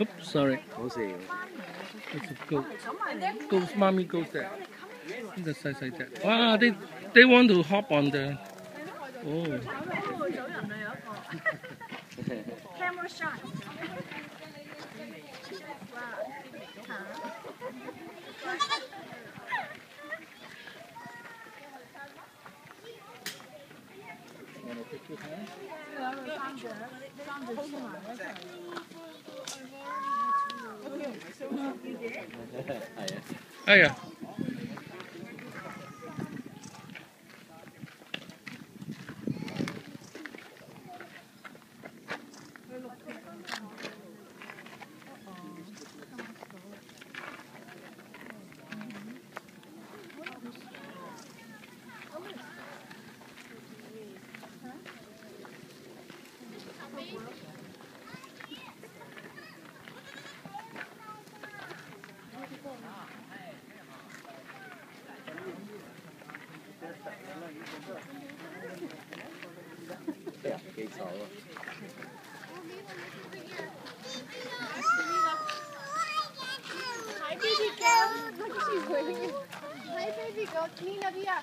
Oops, sorry. It's a goat. Goat's mommy goes there. The size like that. Wow, they they want to hop on the. Oh. Camera shot. Thank. 哎呀！对呀，给草。，baby girl，恭喜恭喜！嗨，baby girl，啊！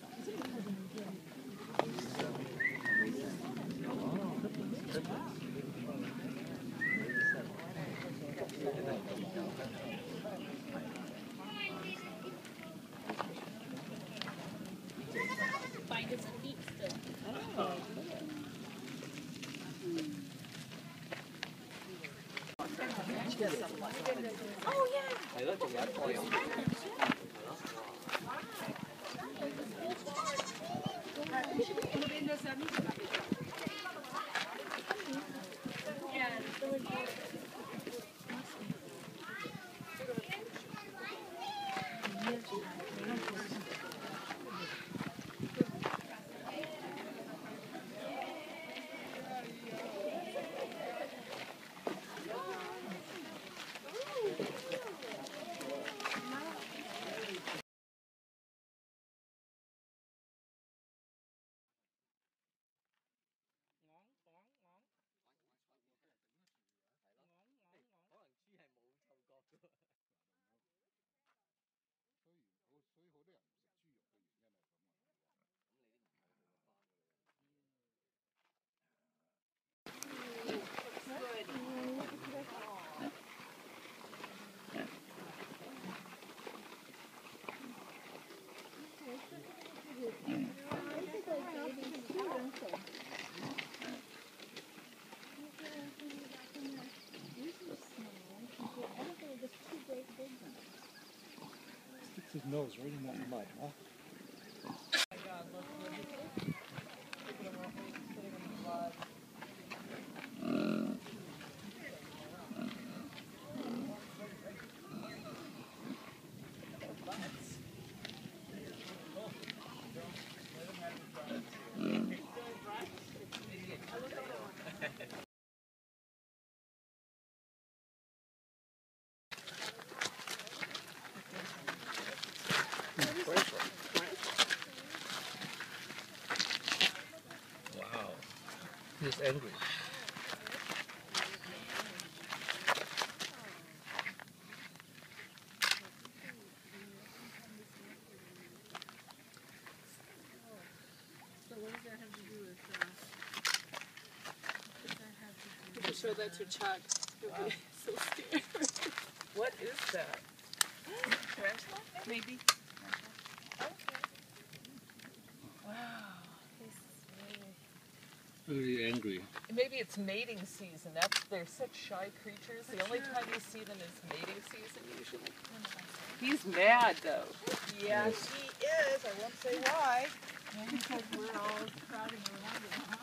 Oh, yeah. 有。Sticks his nose right in that mud, huh? Wow. He's angry. You can show that have to Chuck. He'll be so scared. What is that? Tarantula? Maybe. angry. Maybe it's mating season. That's they're such shy creatures. The only time you see them is mating season usually. He's mad though. Yeah, yes. he is. I won't say why. because we're all crowding around him.